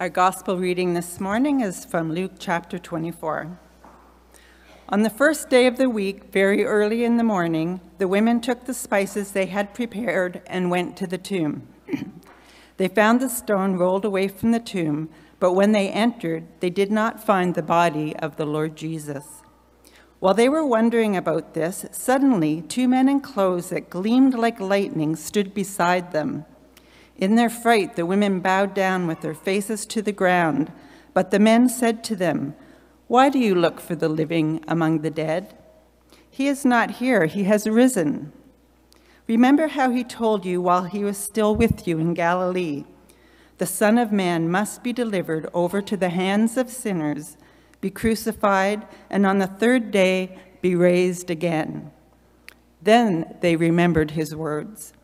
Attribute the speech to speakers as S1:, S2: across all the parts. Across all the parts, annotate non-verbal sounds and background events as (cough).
S1: Our gospel reading this morning is from Luke chapter 24. On the first day of the week, very early in the morning, the women took the spices they had prepared and went to the tomb. (clears throat) they found the stone rolled away from the tomb, but when they entered, they did not find the body of the Lord Jesus. While they were wondering about this, suddenly two men in clothes that gleamed like lightning stood beside them. In their fright, the women bowed down with their faces to the ground. But the men said to them, Why do you look for the living among the dead? He is not here, he has risen. Remember how he told you while he was still with you in Galilee The Son of Man must be delivered over to the hands of sinners, be crucified, and on the third day be raised again. Then they remembered his words.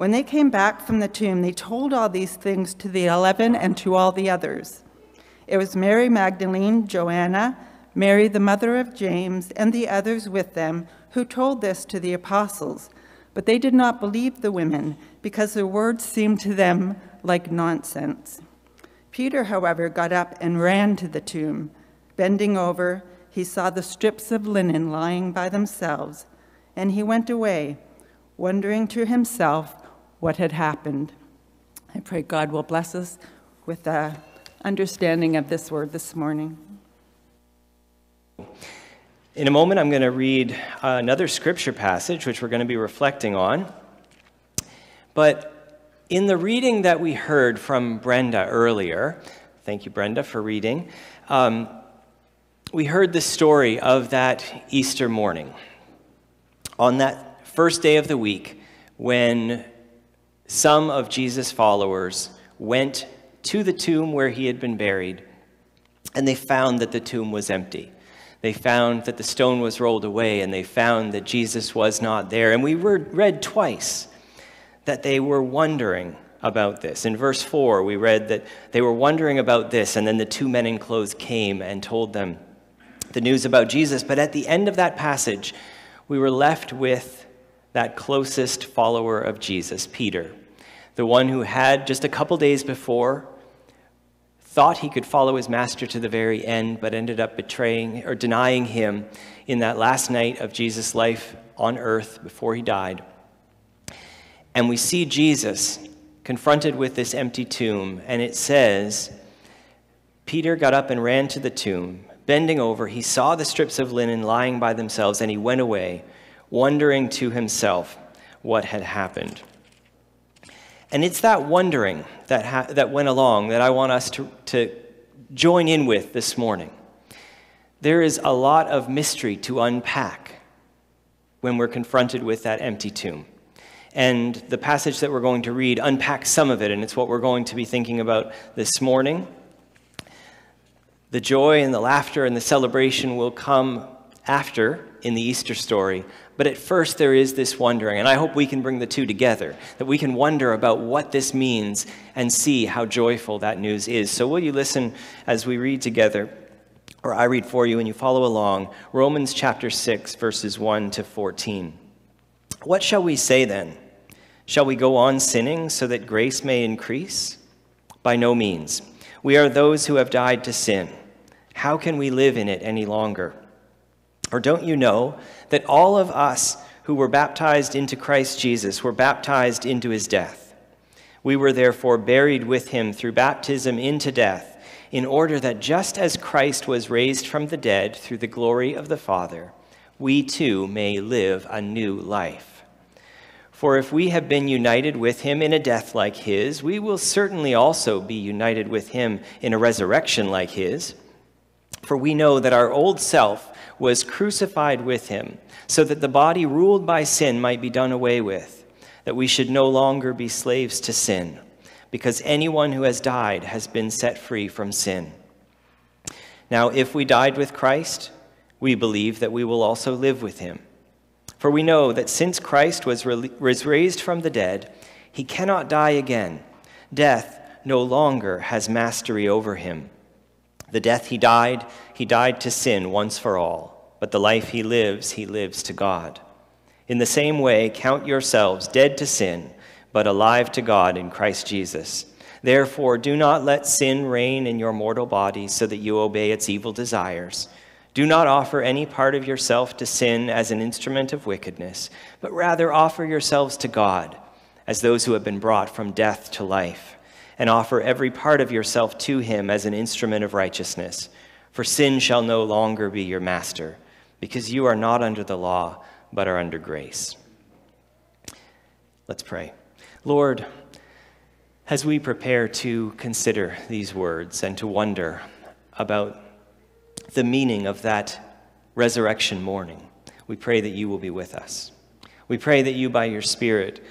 S1: When they came back from the tomb, they told all these things to the eleven and to all the others. It was Mary Magdalene, Joanna, Mary the mother of James, and the others with them who told this to the apostles. But they did not believe the women, because their words seemed to them like nonsense. Peter, however, got up and ran to the tomb. Bending over, he saw the strips of linen lying by themselves, and he went away, wondering to himself what had happened. I pray God will bless us with the understanding of this word this morning.
S2: In a moment, I'm going to read another scripture passage, which we're going to be reflecting on. But in the reading that we heard from Brenda earlier, thank you, Brenda, for reading, um, we heard the story of that Easter morning. On that first day of the week, when some of Jesus' followers went to the tomb where he had been buried, and they found that the tomb was empty. They found that the stone was rolled away, and they found that Jesus was not there. And we were read twice that they were wondering about this. In verse 4, we read that they were wondering about this, and then the two men in clothes came and told them the news about Jesus. But at the end of that passage, we were left with that closest follower of Jesus, Peter the one who had just a couple days before thought he could follow his master to the very end, but ended up betraying or denying him in that last night of Jesus' life on earth before he died. And we see Jesus confronted with this empty tomb, and it says, Peter got up and ran to the tomb. Bending over, he saw the strips of linen lying by themselves, and he went away, wondering to himself what had happened. And it's that wondering that, ha- that went along that I want us to, to join in with this morning. There is a lot of mystery to unpack when we're confronted with that empty tomb. And the passage that we're going to read unpacks some of it, and it's what we're going to be thinking about this morning. The joy and the laughter and the celebration will come after in the Easter story, but at first, there is this wondering, and I hope we can bring the two together, that we can wonder about what this means and see how joyful that news is. So, will you listen as we read together, or I read for you and you follow along, Romans chapter 6, verses 1 to 14. What shall we say then? Shall we go on sinning so that grace may increase? By no means. We are those who have died to sin. How can we live in it any longer? Or don't you know that all of us who were baptized into Christ Jesus were baptized into his death? We were therefore buried with him through baptism into death, in order that just as Christ was raised from the dead through the glory of the Father, we too may live a new life. For if we have been united with him in a death like his, we will certainly also be united with him in a resurrection like his. For we know that our old self, was crucified with him, so that the body ruled by sin might be done away with, that we should no longer be slaves to sin, because anyone who has died has been set free from sin. Now, if we died with Christ, we believe that we will also live with him. For we know that since Christ was, raised from the dead, he cannot die again. Death no longer has mastery over him. The death he died, he died to sin once for all, but the life he lives, he lives to God. In the same way, count yourselves dead to sin, but alive to God in Christ Jesus. Therefore, do not let sin reign in your mortal body so that you obey its evil desires. Do not offer any part of yourself to sin as an instrument of wickedness, but rather offer yourselves to God as those who have been brought from death to life, and offer every part of yourself to him as an instrument of righteousness. For sin shall no longer be your master, because you are not under the law, but are under grace. Let's pray. Lord, as we prepare to consider these words and to wonder about the meaning of that resurrection morning, we pray that you will be with us. We pray that you, by your Spirit,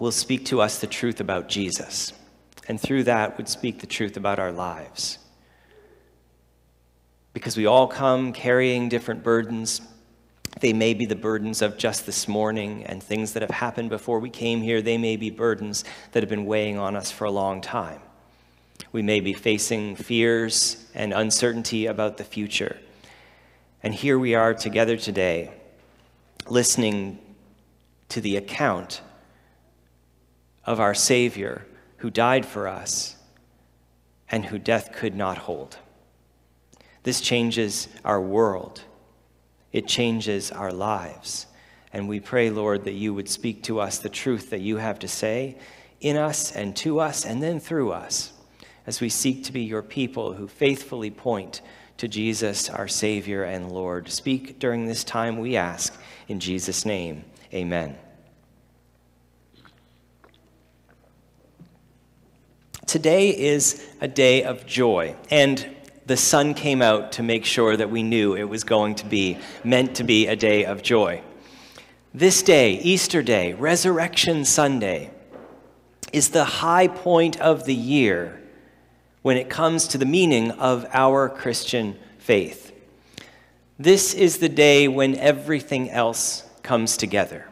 S2: will speak to us the truth about Jesus, and through that would speak the truth about our lives. Because we all come carrying different burdens, they may be the burdens of just this morning and things that have happened before we came here. They may be burdens that have been weighing on us for a long time. We may be facing fears and uncertainty about the future. And here we are together today, listening to the account of our Savior who died for us and who death could not hold. This changes our world it changes our lives. And we pray, Lord, that you would speak to us the truth that you have to say in us and to us and then through us as we seek to be your people who faithfully point to Jesus, our Savior and Lord. Speak during this time, we ask. In Jesus' name, amen. Today is a day of joy. And the sun came out to make sure that we knew it was going to be meant to be a day of joy. This day, Easter Day, Resurrection Sunday, is the high point of the year when it comes to the meaning of our Christian faith. This is the day when everything else comes together.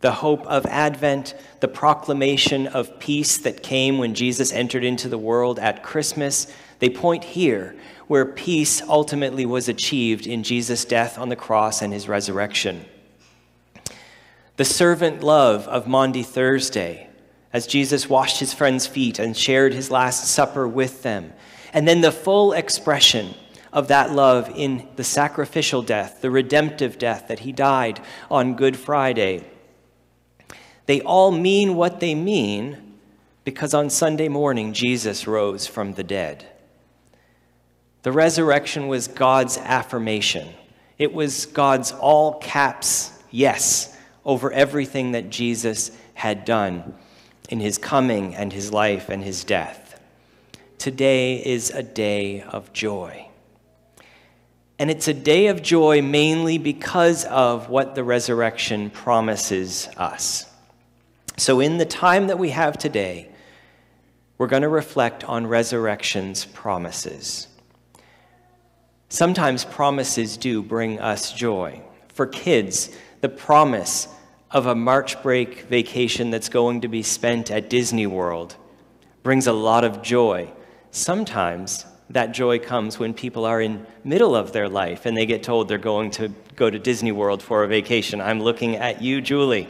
S2: The hope of Advent, the proclamation of peace that came when Jesus entered into the world at Christmas, they point here where peace ultimately was achieved in Jesus' death on the cross and his resurrection. The servant love of Maundy Thursday, as Jesus washed his friends' feet and shared his Last Supper with them. And then the full expression of that love in the sacrificial death, the redemptive death that he died on Good Friday. They all mean what they mean because on Sunday morning Jesus rose from the dead. The resurrection was God's affirmation. It was God's all caps yes over everything that Jesus had done in his coming and his life and his death. Today is a day of joy. And it's a day of joy mainly because of what the resurrection promises us. So, in the time that we have today, we're going to reflect on resurrection's promises. Sometimes promises do bring us joy. For kids, the promise of a March break vacation that's going to be spent at Disney World brings a lot of joy. Sometimes that joy comes when people are in middle of their life and they get told they're going to go to Disney World for a vacation. I'm looking at you, Julie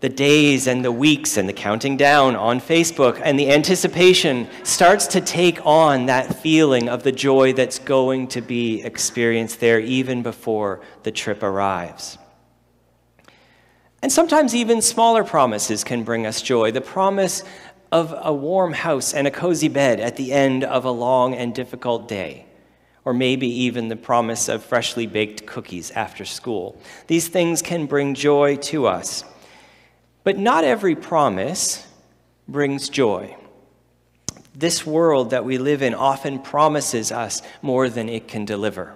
S2: the days and the weeks and the counting down on Facebook and the anticipation starts to take on that feeling of the joy that's going to be experienced there even before the trip arrives. And sometimes even smaller promises can bring us joy. The promise of a warm house and a cozy bed at the end of a long and difficult day. Or maybe even the promise of freshly baked cookies after school. These things can bring joy to us. But not every promise brings joy. This world that we live in often promises us more than it can deliver.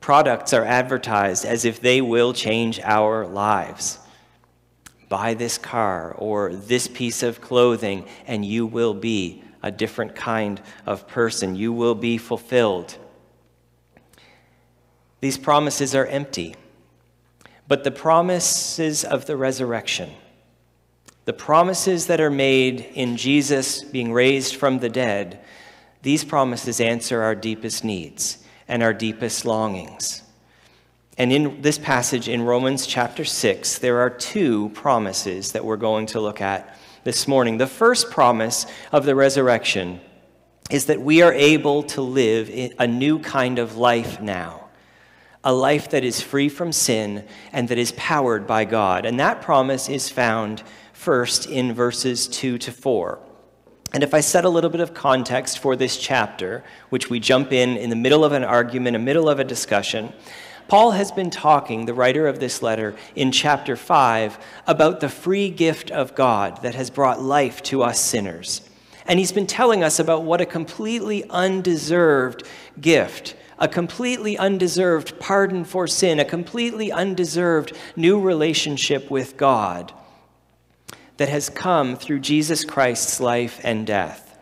S2: Products are advertised as if they will change our lives. Buy this car or this piece of clothing, and you will be a different kind of person. You will be fulfilled. These promises are empty. But the promises of the resurrection, the promises that are made in Jesus being raised from the dead, these promises answer our deepest needs and our deepest longings. And in this passage in Romans chapter 6, there are two promises that we're going to look at this morning. The first promise of the resurrection is that we are able to live a new kind of life now, a life that is free from sin and that is powered by God. And that promise is found first in verses 2 to 4. And if I set a little bit of context for this chapter, which we jump in in the middle of an argument, in the middle of a discussion, Paul has been talking, the writer of this letter, in chapter 5 about the free gift of God that has brought life to us sinners. And he's been telling us about what a completely undeserved gift, a completely undeserved pardon for sin, a completely undeserved new relationship with God that has come through Jesus Christ's life and death.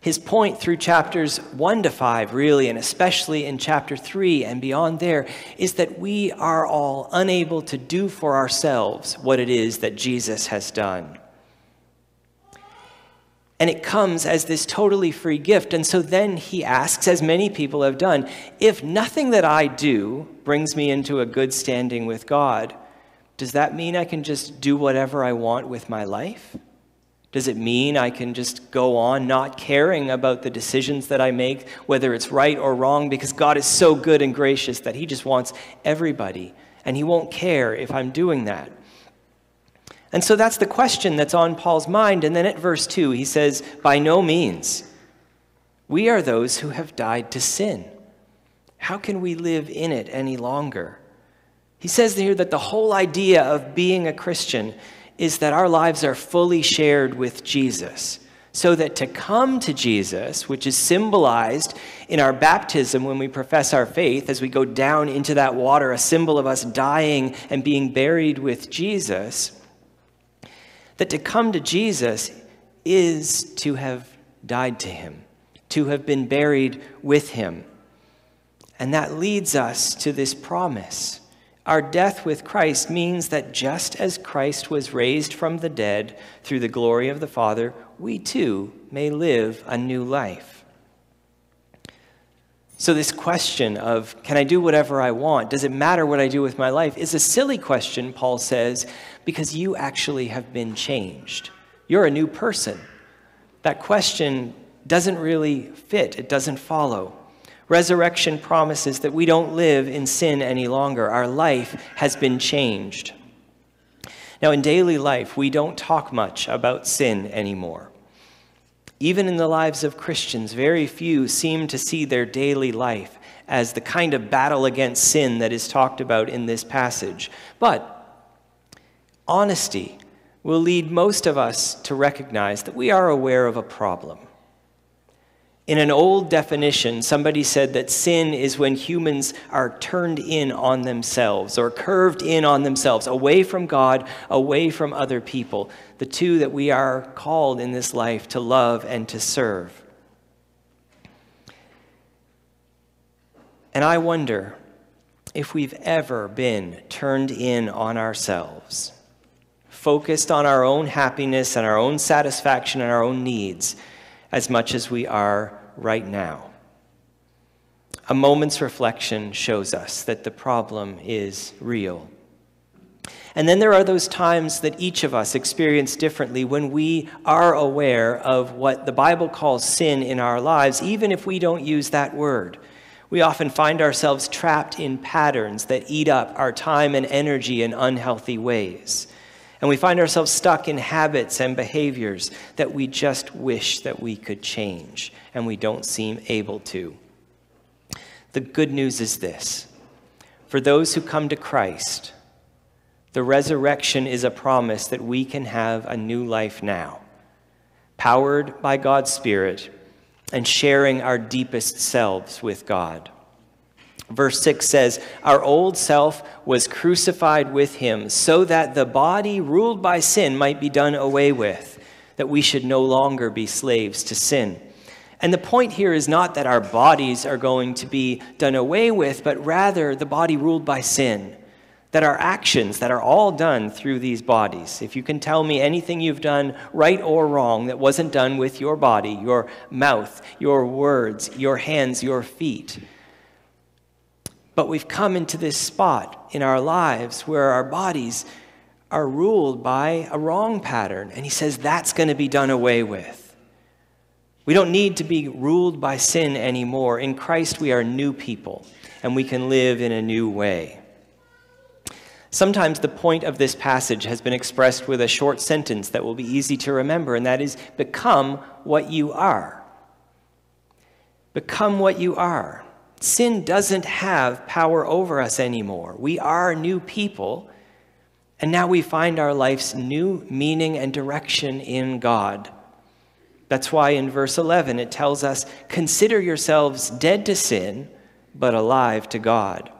S2: His point through chapters 1 to 5, really, and especially in chapter 3 and beyond there, is that we are all unable to do for ourselves what it is that Jesus has done. And it comes as this totally free gift. And so then he asks, as many people have done, if nothing that I do brings me into a good standing with God, does that mean I can just do whatever I want with my life? Does it mean I can just go on not caring about the decisions that I make, whether it's right or wrong, because God is so good and gracious that He just wants everybody, and He won't care if I'm doing that? And so that's the question that's on Paul's mind. And then at verse 2, he says, By no means. We are those who have died to sin. How can we live in it any longer? He says here that the whole idea of being a Christian is that our lives are fully shared with Jesus. So that to come to Jesus, which is symbolized in our baptism when we profess our faith, as we go down into that water, a symbol of us dying and being buried with Jesus, that to come to Jesus is to have died to him, to have been buried with him. And that leads us to this promise our death with Christ means that just as Christ was raised from the dead through the glory of the Father, we too may live a new life. So, this question of, can I do whatever I want? Does it matter what I do with my life? is a silly question, Paul says, because you actually have been changed. You're a new person. That question doesn't really fit, it doesn't follow. Resurrection promises that we don't live in sin any longer. Our life has been changed. Now, in daily life, we don't talk much about sin anymore. Even in the lives of Christians, very few seem to see their daily life as the kind of battle against sin that is talked about in this passage. But honesty will lead most of us to recognize that we are aware of a problem. In an old definition, somebody said that sin is when humans are turned in on themselves or curved in on themselves, away from God, away from other people, the two that we are called in this life to love and to serve. And I wonder if we've ever been turned in on ourselves, focused on our own happiness and our own satisfaction and our own needs as much as we are right now. A moment's reflection shows us that the problem is real. And then there are those times that each of us experience differently when we are aware of what the Bible calls sin in our lives, even if we don't use that word. We often find ourselves trapped in patterns that eat up our time and energy in unhealthy ways. And we find ourselves stuck in habits and behaviors that we just wish that we could change, and we don't seem able to. The good news is this for those who come to Christ, the resurrection is a promise that we can have a new life now, powered by God's Spirit and sharing our deepest selves with God. Verse 6 says, Our old self was crucified with him so that the body ruled by sin might be done away with, that we should no longer be slaves to sin. And the point here is not that our bodies are going to be done away with, but rather the body ruled by sin. That our actions that are all done through these bodies, if you can tell me anything you've done right or wrong that wasn't done with your body, your mouth, your words, your hands, your feet, But we've come into this spot in our lives where our bodies are ruled by a wrong pattern. And he says that's going to be done away with. We don't need to be ruled by sin anymore. In Christ, we are new people, and we can live in a new way. Sometimes the point of this passage has been expressed with a short sentence that will be easy to remember, and that is become what you are. Become what you are. Sin doesn't have power over us anymore. We are new people, and now we find our life's new meaning and direction in God. That's why in verse 11 it tells us, Consider yourselves dead to sin, but alive to God.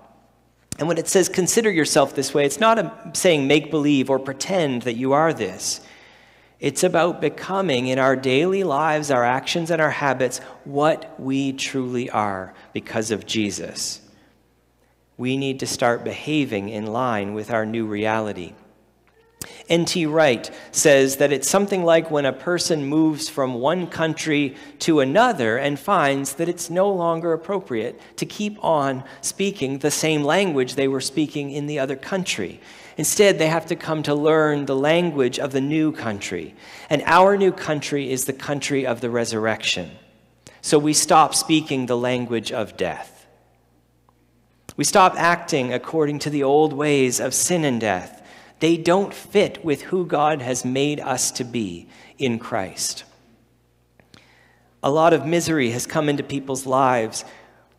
S2: And when it says consider yourself this way, it's not a, saying make believe or pretend that you are this. It's about becoming in our daily lives, our actions, and our habits what we truly are because of Jesus. We need to start behaving in line with our new reality. N.T. Wright says that it's something like when a person moves from one country to another and finds that it's no longer appropriate to keep on speaking the same language they were speaking in the other country. Instead, they have to come to learn the language of the new country. And our new country is the country of the resurrection. So we stop speaking the language of death. We stop acting according to the old ways of sin and death they don't fit with who God has made us to be in Christ. A lot of misery has come into people's lives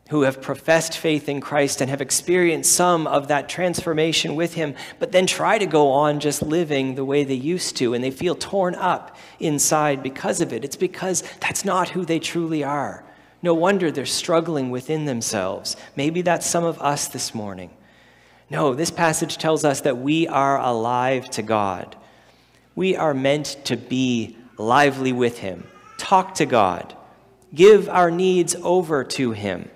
S2: who have professed faith in Christ and have experienced some of that transformation with Him, but then try to go on just living the way they used to, and they feel torn up inside because of it. It's because that's not who they truly are. No wonder they're struggling within themselves. Maybe that's some of us this morning. No, this passage tells us that we are alive to God. We are meant to be lively with Him, talk to God, give our needs over to Him.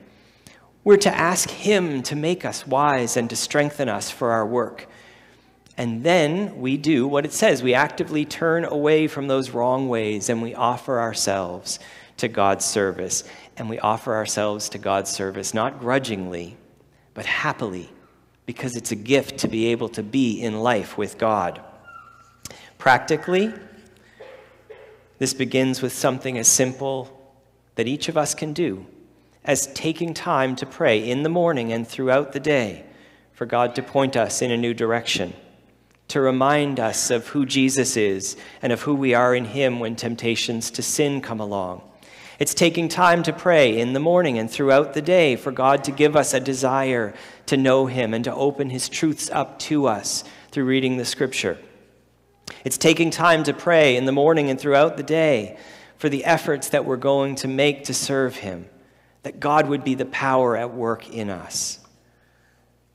S2: We're to ask Him to make us wise and to strengthen us for our work. And then we do what it says we actively turn away from those wrong ways and we offer ourselves to God's service. And we offer ourselves to God's service not grudgingly, but happily because it's a gift to be able to be in life with God. Practically, this begins with something as simple that each of us can do as taking time to pray in the morning and throughout the day for God to point us in a new direction, to remind us of who Jesus is and of who we are in Him when temptations to sin come along it's taking time to pray in the morning and throughout the day for God to give us a desire to know Him and to open His truths up to us through reading the Scripture. It's taking time to pray in the morning and throughout the day for the efforts that we're going to make to serve Him, that God would be the power at work in us.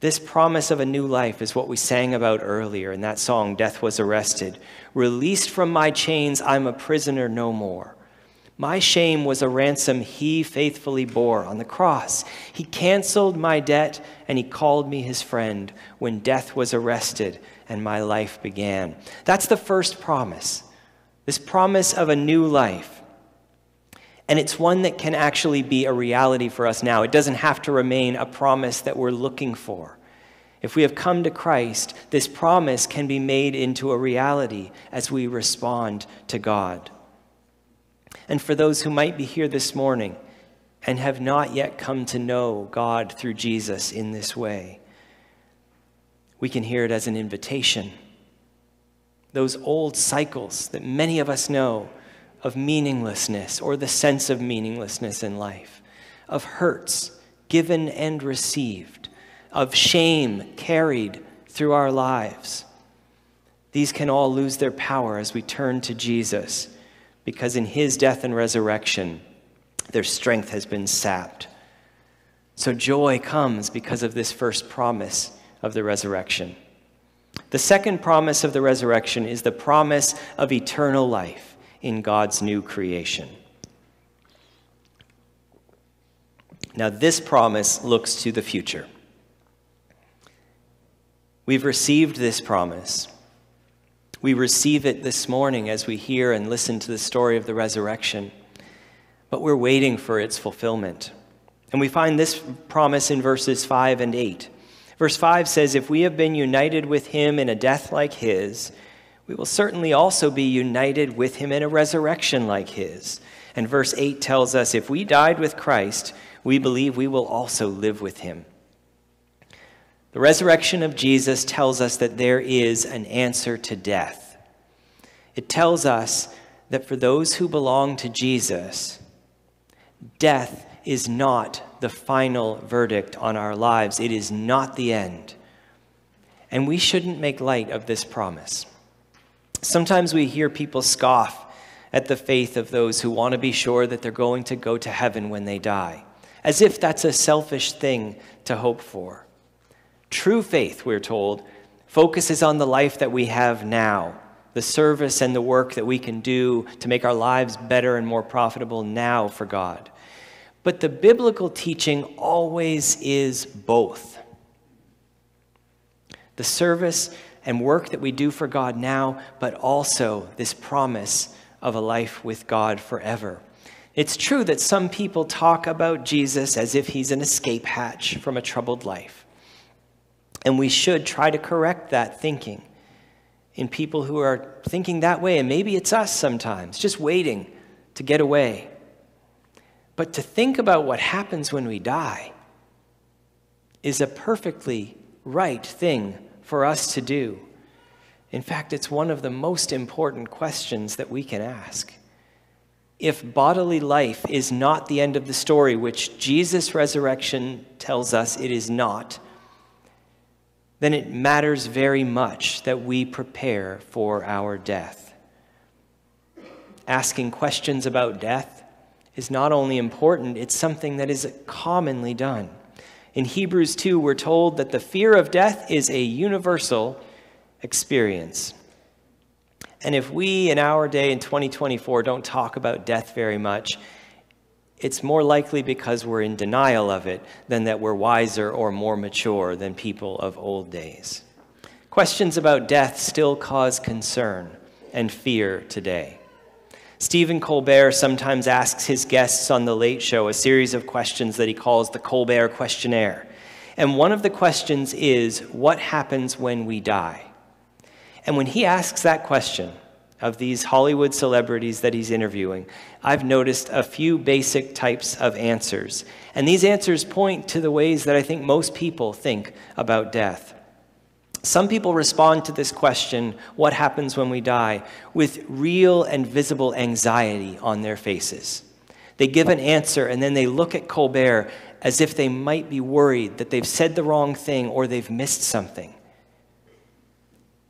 S2: This promise of a new life is what we sang about earlier in that song, Death Was Arrested. Released from my chains, I'm a prisoner no more. My shame was a ransom he faithfully bore on the cross. He canceled my debt and he called me his friend when death was arrested and my life began. That's the first promise. This promise of a new life. And it's one that can actually be a reality for us now. It doesn't have to remain a promise that we're looking for. If we have come to Christ, this promise can be made into a reality as we respond to God and for those who might be here this morning and have not yet come to know God through Jesus in this way. We can hear it as an invitation. Those old cycles that many of us know of meaninglessness or the sense of meaninglessness in life, of hurts given and received, of shame carried through our lives. These can all lose their power as we turn to Jesus because in his death and resurrection, their strength has been sapped. So joy comes because of this first promise of the resurrection. The second promise of the resurrection is the promise of eternal life in God's new creation. Now, this promise looks to the future. We've received this promise we receive it this morning as we hear and listen to the story of the resurrection, but we're waiting for its fulfillment. And we find this promise in verses 5 and 8. Verse 5 says, If we have been united with him in a death like his, we will certainly also be united with him in a resurrection like his. And verse 8 tells us, If we died with Christ, we believe we will also live with him. The resurrection of Jesus tells us that there is an answer to death. It tells us that for those who belong to Jesus, death is not the final verdict on our lives. It is not the end. And we shouldn't make light of this promise. Sometimes we hear people scoff at the faith of those who want to be sure that they're going to go to heaven when they die, as if that's a selfish thing to hope for. True faith, we're told, focuses on the life that we have now, the service and the work that we can do to make our lives better and more profitable now for God. But the biblical teaching always is both. The service and work that we do for God now, but also this promise of a life with God forever. It's true that some people talk about Jesus as if he's an escape hatch from a troubled life. And we should try to correct that thinking in people who are thinking that way. And maybe it's us sometimes, just waiting to get away. But to think about what happens when we die is a perfectly right thing for us to do. In fact, it's one of the most important questions that we can ask. If bodily life is not the end of the story, which Jesus' resurrection tells us it is not, then it matters very much that we prepare for our death. Asking questions about death is not only important, it's something that is commonly done. In Hebrews 2, we're told that the fear of death is a universal experience. And if we in our day in 2024 don't talk about death very much, it's more likely because we're in denial of it than that we're wiser or more mature than people of old days. Questions about death still cause concern and fear today. Stephen Colbert sometimes asks his guests on The Late Show a series of questions that he calls the Colbert Questionnaire. And one of the questions is, What happens when we die? And when he asks that question of these Hollywood celebrities that he's interviewing, I've noticed a few basic types of answers. And these answers point to the ways that I think most people think about death. Some people respond to this question, what happens when we die, with real and visible anxiety on their faces. They give an answer and then they look at Colbert as if they might be worried that they've said the wrong thing or they've missed something.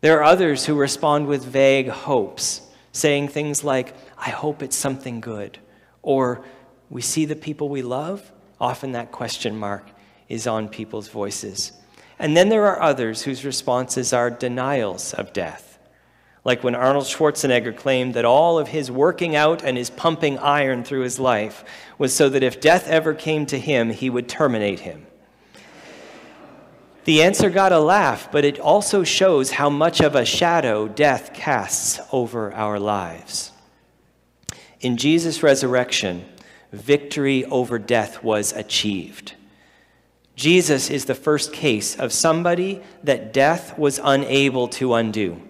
S2: There are others who respond with vague hopes, saying things like, I hope it's something good, or we see the people we love. Often that question mark is on people's voices. And then there are others whose responses are denials of death. Like when Arnold Schwarzenegger claimed that all of his working out and his pumping iron through his life was so that if death ever came to him, he would terminate him. The answer got a laugh, but it also shows how much of a shadow death casts over our lives. In Jesus' resurrection, victory over death was achieved. Jesus is the first case of somebody that death was unable to undo.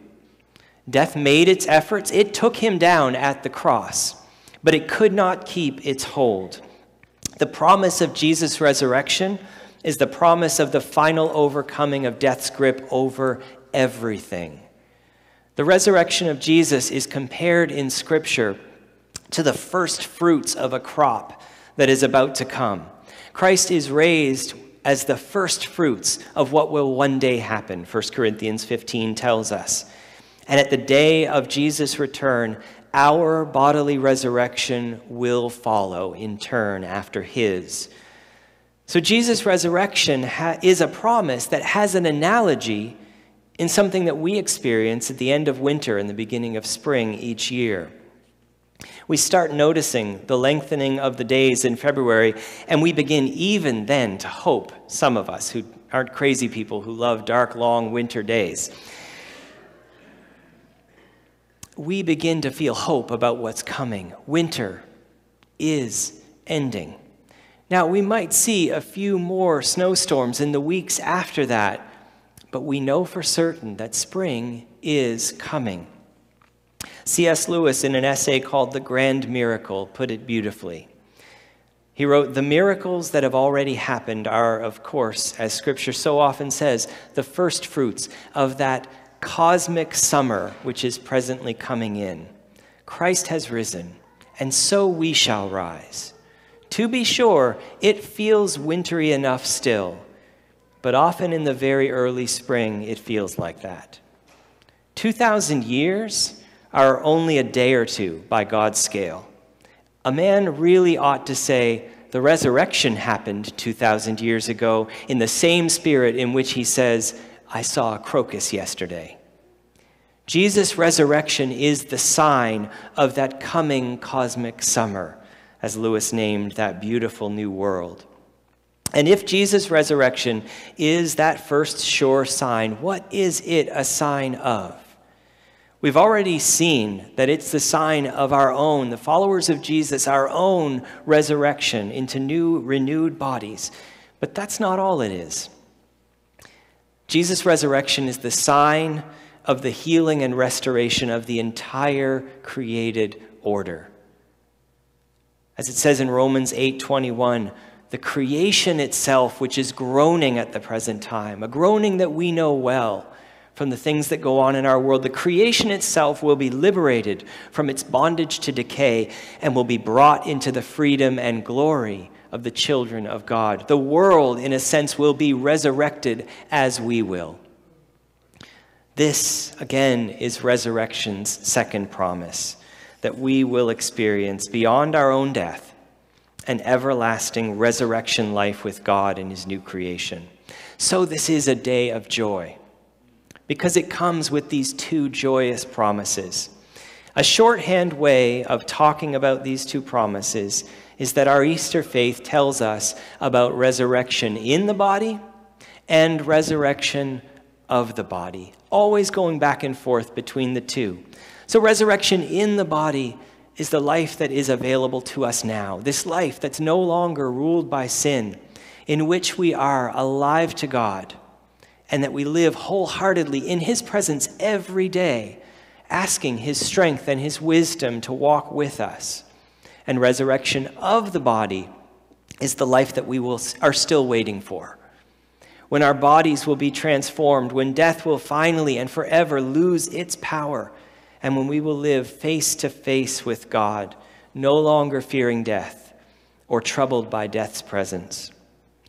S2: Death made its efforts, it took him down at the cross, but it could not keep its hold. The promise of Jesus' resurrection is the promise of the final overcoming of death's grip over everything. The resurrection of Jesus is compared in Scripture to the first fruits of a crop that is about to come. Christ is raised as the first fruits of what will one day happen, 1 Corinthians 15 tells us. And at the day of Jesus' return, our bodily resurrection will follow in turn after his. So Jesus' resurrection ha- is a promise that has an analogy in something that we experience at the end of winter and the beginning of spring each year. We start noticing the lengthening of the days in February, and we begin even then to hope, some of us who aren't crazy people who love dark, long winter days. We begin to feel hope about what's coming. Winter is ending. Now, we might see a few more snowstorms in the weeks after that, but we know for certain that spring is coming. C.S. Lewis, in an essay called The Grand Miracle, put it beautifully. He wrote, The miracles that have already happened are, of course, as Scripture so often says, the first fruits of that cosmic summer which is presently coming in. Christ has risen, and so we shall rise. To be sure, it feels wintry enough still, but often in the very early spring, it feels like that. 2,000 years are only a day or two by God's scale. A man really ought to say, the resurrection happened 2,000 years ago in the same spirit in which he says, I saw a crocus yesterday. Jesus' resurrection is the sign of that coming cosmic summer, as Lewis named that beautiful new world. And if Jesus' resurrection is that first sure sign, what is it a sign of? We've already seen that it's the sign of our own, the followers of Jesus, our own resurrection into new, renewed bodies. But that's not all it is. Jesus' resurrection is the sign of the healing and restoration of the entire created order. As it says in Romans 8:21, the creation itself which is groaning at the present time, a groaning that we know well from the things that go on in our world, the creation itself will be liberated from its bondage to decay and will be brought into the freedom and glory of the children of God. The world, in a sense, will be resurrected as we will. This, again, is resurrection's second promise that we will experience beyond our own death an everlasting resurrection life with God in His new creation. So, this is a day of joy because it comes with these two joyous promises. A shorthand way of talking about these two promises is that our Easter faith tells us about resurrection in the body and resurrection of the body, always going back and forth between the two. So, resurrection in the body is the life that is available to us now, this life that's no longer ruled by sin, in which we are alive to God, and that we live wholeheartedly in His presence every day, asking His strength and His wisdom to walk with us. And resurrection of the body is the life that we will, are still waiting for when our bodies will be transformed, when death will finally and forever lose its power, and when we will live face to face with God, no longer fearing death or troubled by death's presence.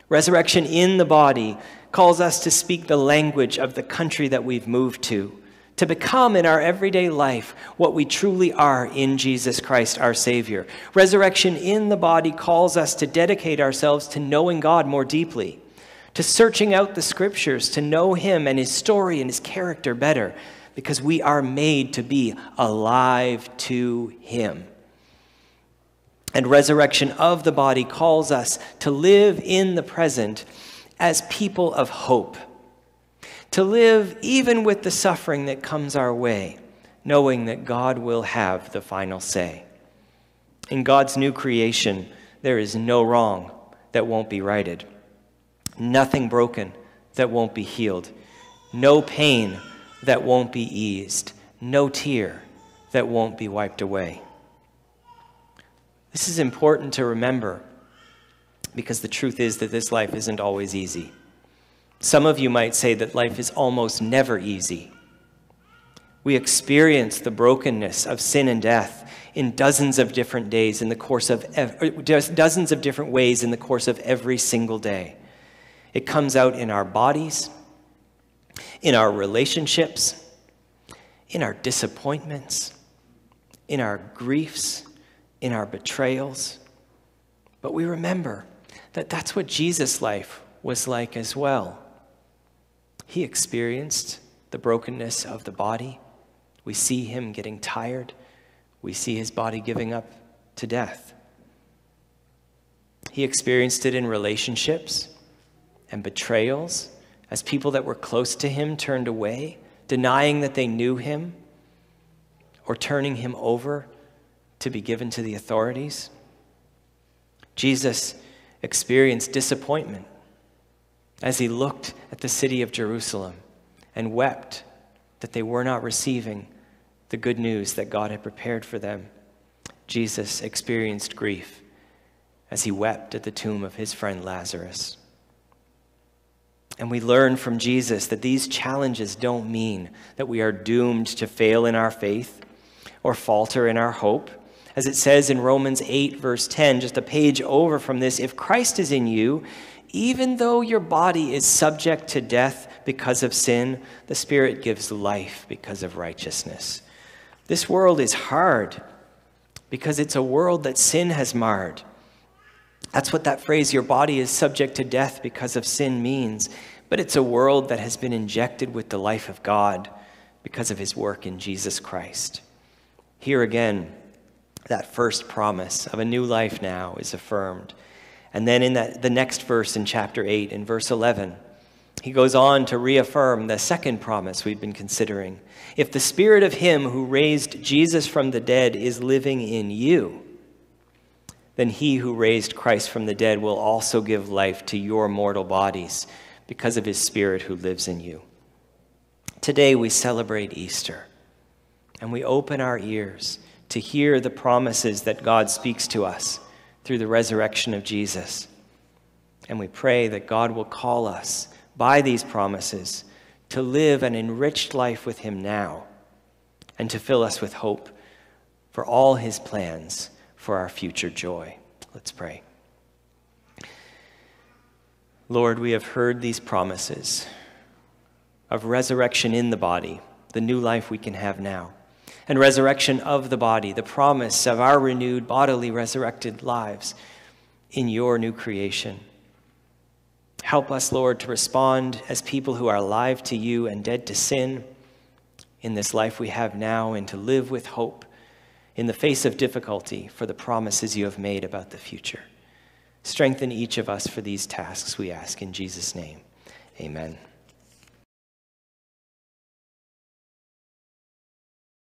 S2: Resurrection in the body calls us to speak the language of the country that we've moved to, to become in our everyday life what we truly are in Jesus Christ, our Savior. Resurrection in the body calls us to dedicate ourselves to knowing God more deeply to searching out the scriptures to know him and his story and his character better because we are made to be alive to him. And resurrection of the body calls us to live in the present as people of hope, to live even with the suffering that comes our way, knowing that God will have the final say. In God's new creation, there is no wrong that won't be righted nothing broken that won't be healed, no pain that won't be eased, no tear that won't be wiped away. This is important to remember because the truth is that this life isn't always easy. Some of you might say that life is almost never easy. We experience the brokenness of sin and death in dozens of different days in the course of ev- dozens of different ways in the course of every single day. It comes out in our bodies, in our relationships, in our disappointments, in our griefs, in our betrayals. But we remember that that's what Jesus' life was like as well. He experienced the brokenness of the body. We see him getting tired. We see his body giving up to death. He experienced it in relationships and betrayals as people that were close to him turned away, denying that they knew him, or turning him over to be given to the authorities. Jesus experienced disappointment as he looked at the city of Jerusalem and wept that they were not receiving the good news that God had prepared for them. Jesus experienced grief as he wept at the tomb of his friend Lazarus. And we learn from Jesus that these challenges don't mean that we are doomed to fail in our faith or falter in our hope. As it says in Romans 8, verse 10, just a page over from this, if Christ is in you, even though your body is subject to death because of sin, the Spirit gives life because of righteousness. This world is hard because it's a world that sin has marred. That's what that phrase, your body is subject to death because of sin, means. But it's a world that has been injected with the life of God because of his work in Jesus Christ. Here again, that first promise of a new life now is affirmed. And then in that, the next verse in chapter 8, in verse 11, he goes on to reaffirm the second promise we've been considering. If the spirit of him who raised Jesus from the dead is living in you, then he who raised Christ from the dead will also give life to your mortal bodies because of his spirit who lives in you. Today we celebrate Easter and we open our ears to hear the promises that God speaks to us through the resurrection of Jesus. And we pray that God will call us by these promises to live an enriched life with Him now and to fill us with hope for all His plans for our future joy. Let's pray. Lord, we have heard these promises of resurrection in the body, the new life we can have now, and resurrection of the body, the promise of our renewed bodily resurrected lives in your new creation. Help us, Lord, to respond as people who are alive to you and dead to sin in this life we have now, and to live with hope in the face of difficulty for the promises you have made about the future. Strengthen each of us for these tasks, we ask in Jesus' name. Amen.